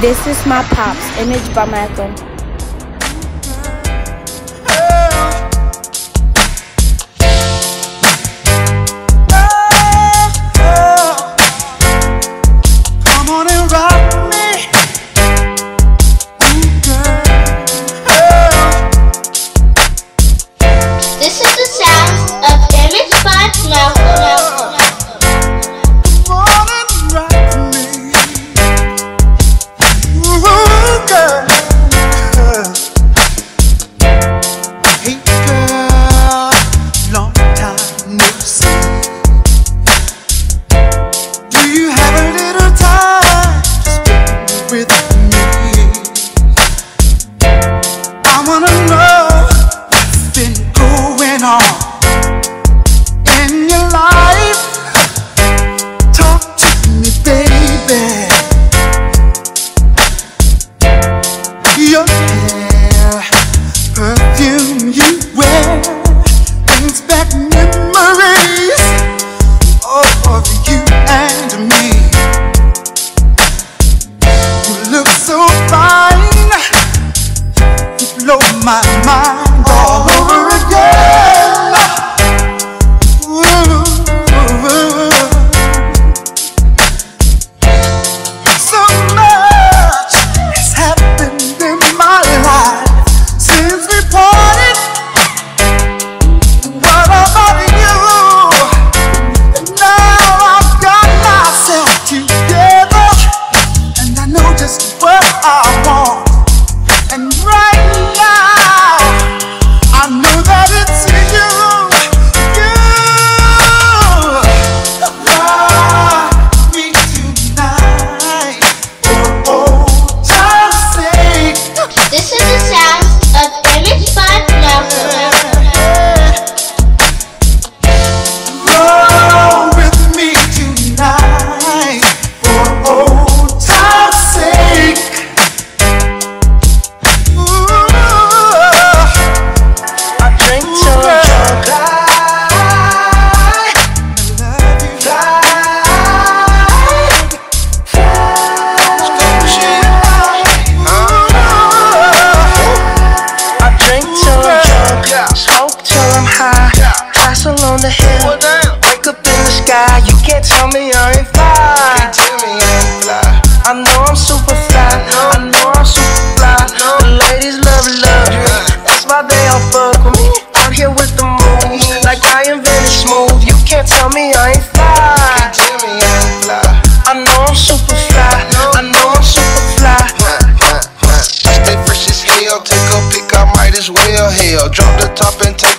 This is my pops, image by Malcolm.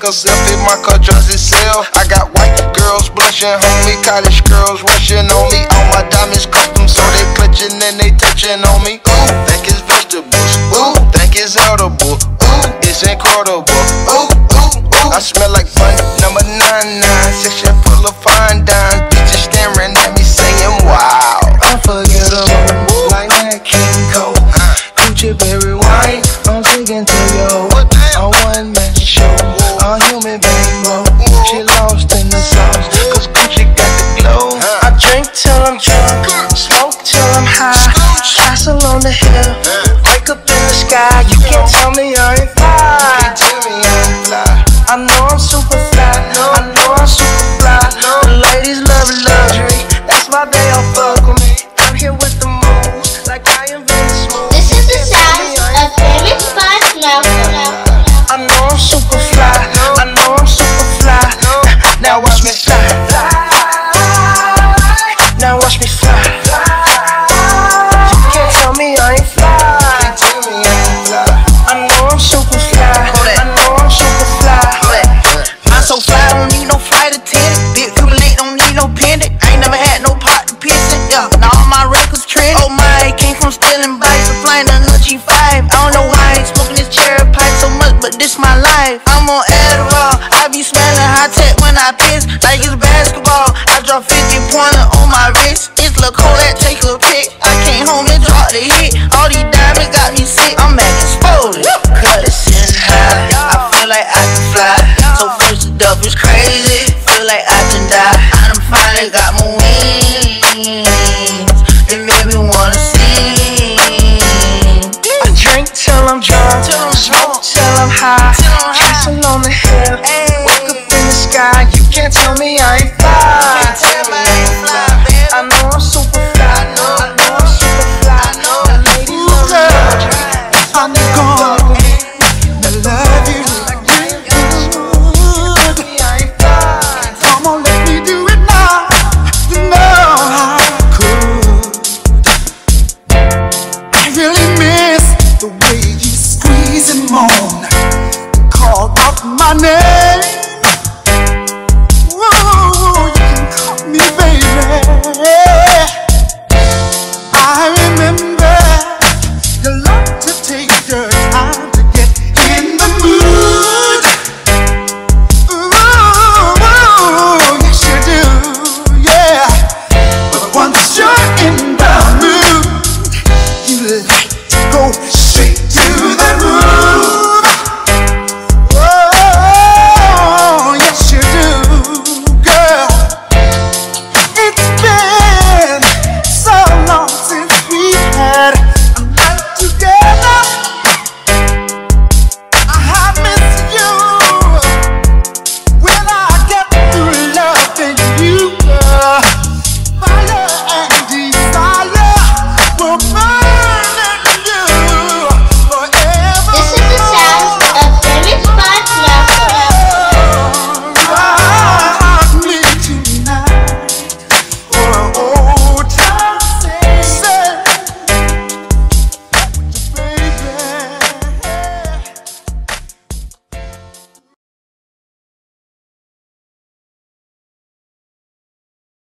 cause left in my car just itself. I got white girls blushing, homie, college girls rushing on me. All my diamonds custom, so they clutching and they touching on me. Ooh, think it's vegetables. Ooh, think it's edible. Ooh, it's incredible. Ooh, ooh, ooh. I smell like fun. Number nine nine, section full of fine diamonds. mom but this my life. I'm on Adderall. I be smelling high tech when I piss, like it's basketball. I drop 50 pointer on my wrist. It's La Colette, take a pick. I came home and dropped a hit. All these diamonds got me sick.